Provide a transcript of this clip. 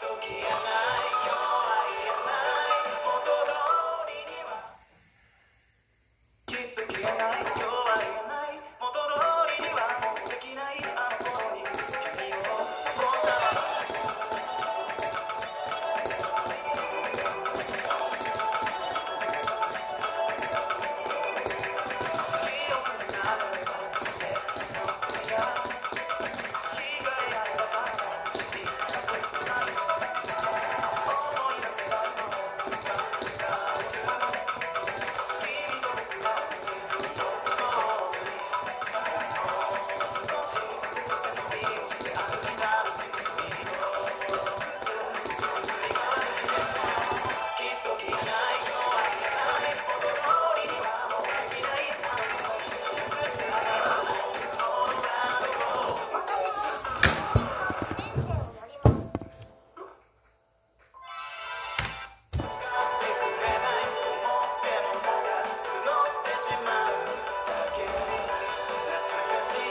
Keep the key alive.